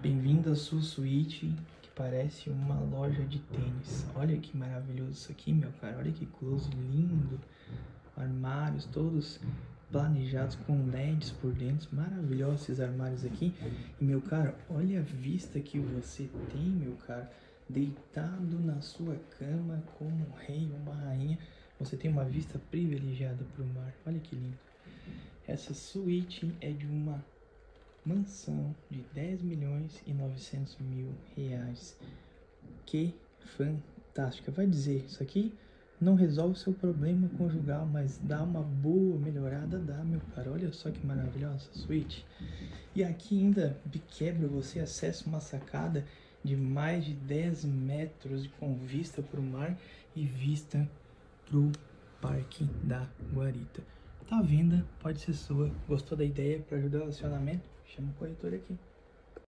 Bem-vindo à sua suíte que parece uma loja de tênis. Olha que maravilhoso isso aqui, meu cara. Olha que close lindo. Armários todos planejados com LEDs por dentro. Maravilhosos esses armários aqui. E, meu cara, olha a vista que você tem, meu cara. Deitado na sua cama como um rei uma rainha. Você tem uma vista privilegiada para o mar. Olha que lindo. Essa suíte é de uma mansão de 10 milhões e 900 mil reais. Que fantástica! Vai dizer, isso aqui não resolve seu problema conjugal, mas dá uma boa melhorada, dá, meu cara. Olha só que maravilhosa suíte. E aqui ainda de quebra você acessa uma sacada de mais de 10 metros com vista para o mar e vista para o Parque da Guarita. Tá à venda, pode ser sua. Gostou da ideia para ajudar o relacionamento? Chama o corretor aqui.